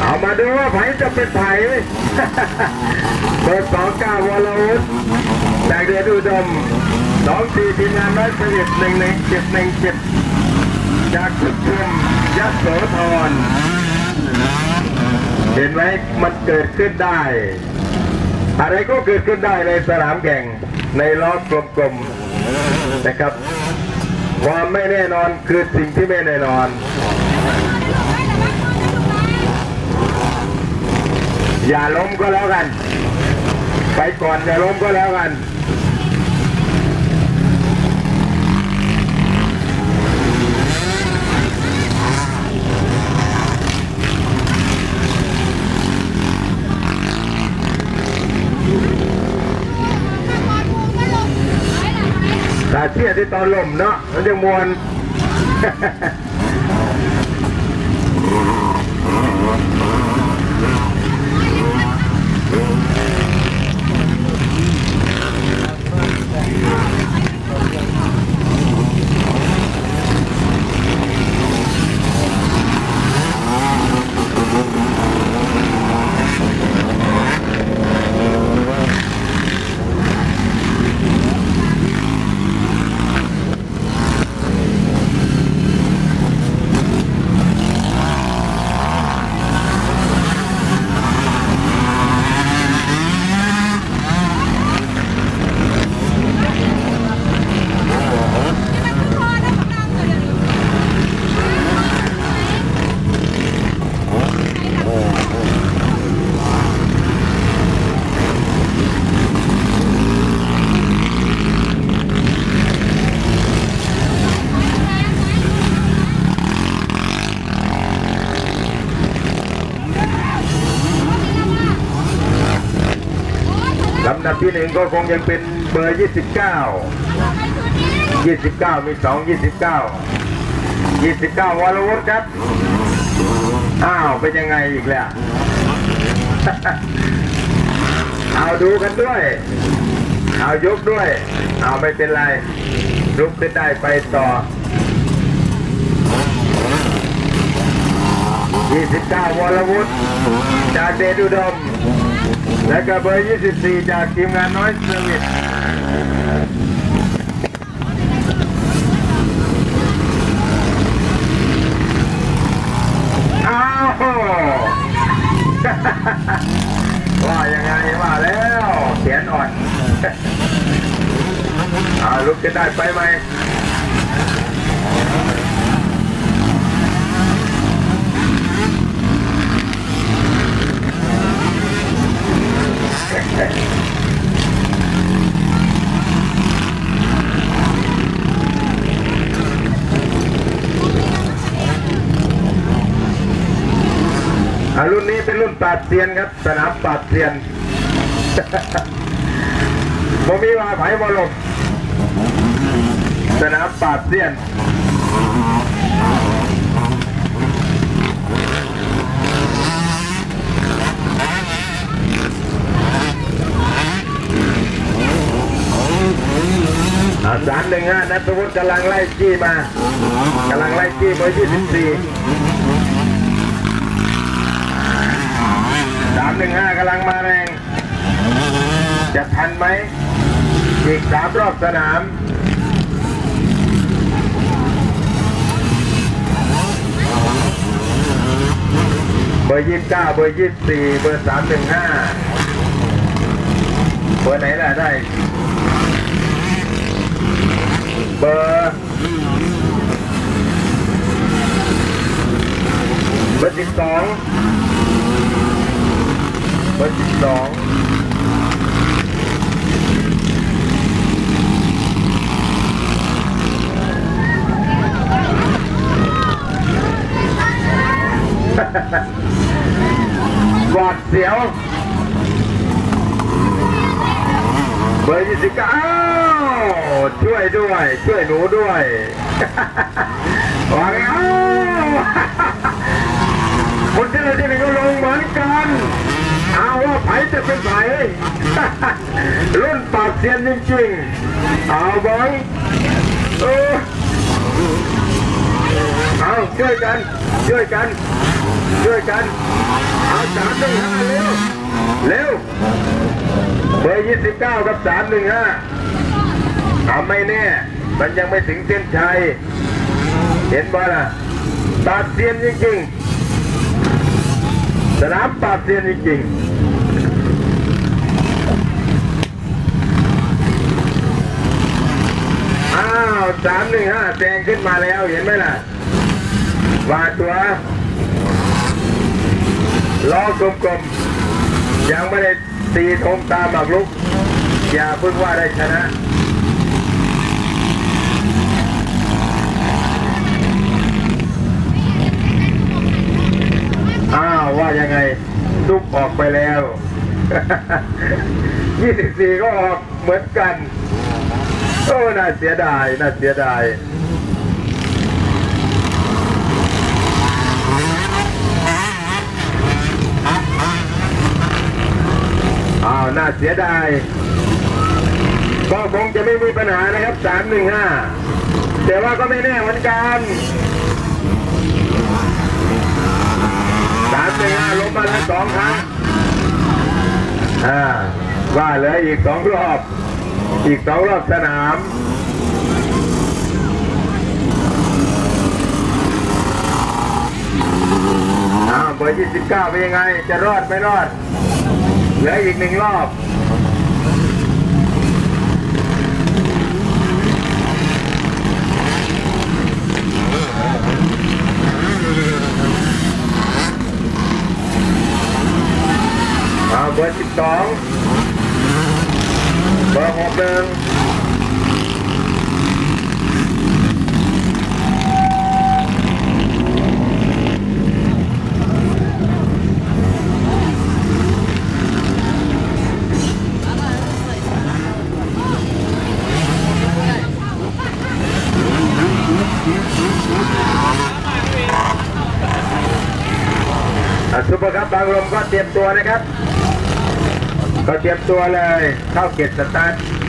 เอามาดูว่าไผจะเป็นไผเบอร์สองเก้าวรวุฒิจากเดือนอุดมสองสี่ทีมงานน้อยสนิทหนึ่งหนึ่งเจ็ดหนึ่งเจ็ดจากสุดชุมยักษ์โสธรเห็นไหมมันเกิดขึ้นได้ อะไรก็เกิดขึ้นได้ในสนามแข่งในล้อกลมๆนะครับความไม่แน่นอนคือสิ่งที่ไม่แน่นอน อย่าล้มก็แล้วกัน ไปก่อนอย่าล้มก็แล้วกันตาเชี่ยที่ตอนลมเนาะมันจะมวน ลำดับที่หนึ่งก็คงยังเป็นเบอร์ 29 29 มี 2 29 29วรวุฒิครับ อ้าว เป็นยังไงอีกแล้ว เอาดูกันด้วย เอายกด้วย เอาไม่เป็นไร ลุกขึ้นได้ไปต่อ 29วรวุฒิจากเดชอุดม และก็เบอร์ 24 จากทีมงานน้อยเซอร์วิสอ้าวว่ายังไงว่าแล้วเขียนอ่อนเอาลุกจะได้ไปไหม รุ่นนี้เป็นรุ่นปาดเซียนครับ สนามปาดเซียนผมมีว่าไผ่บอลมสนามปาดเซียน อาสามหนึ่งห้านัทวุฒิกำลังไล่จี้มากำลังไล่จี้เบอร์ยี่สิบสี่สามหนึ่งห้ากำลังมาแรง จะทันไหม อีกสามรอบสนามเบอร์ยี่สิบเก้าเบอร์ยี่สิบสี่เบอร์สามหนึ่งห้าเบอร์ไหนล่ะได้ เบอร์เบอร์สิบสอง เบอร์ยี่สิบเก้าช่วยด้วย ช่วยหนูด้วยว่าไงอ้าวคนที่เราที่หนึ่งก็ลงเหมือนกัน เอาว่าไผจะเป็นไผรุ่นปากเซียนจริงๆ เอาบอยเออเอาช่วยกันช่วยกันช่วยกัน เอาสามหนึ่งห้าเร็ว เร็ว เบอร์ยี่สิบเก้ากับสามหนึ่งห้าเอาไม่แน่ มันยังไม่ถึงเส้นชัย เห็นบ่ล่ะปากเซียนจริงๆ สนามปาบเซียนจริงๆ อ้าวสามหนึ่งห้าแซงขึ้นมาแล้วเห็นไหมล่ะว่าตัวล้อกลมๆ ยังไม่ได้ ตีธงตามหมากลุก อย่าเพิ่งว่าได้ชนะอ้าวว่ายังไงลุกออกไปแล้ว24ก็ออกเหมือนกัน โอ้ น่าเสียดาย น่าเสียดาย อ้าว น่าเสียดายก็คงจะไม่มีปัญหานะครับ315แต่ว่าก็ไม่แน่เหมือนกันสามหนึ่งห้าลงมาแล้วสองครั้งอ่าว่าเหลืออีกสองรอบ อีกสองรอบสนามอ้าเบอร์ยี่สิบเก้าเป็นยังไง จะรอดไม่รอด เหลืออีกหนึ่งรอบเอาเบอร์สิบสองเบอร์หกหนึ่งอะซุปเปอร์ครับบางลมก็เตรียมตัวนะครับ ก็เตรียมตัวเลย เข้าเก็บสตาร์ท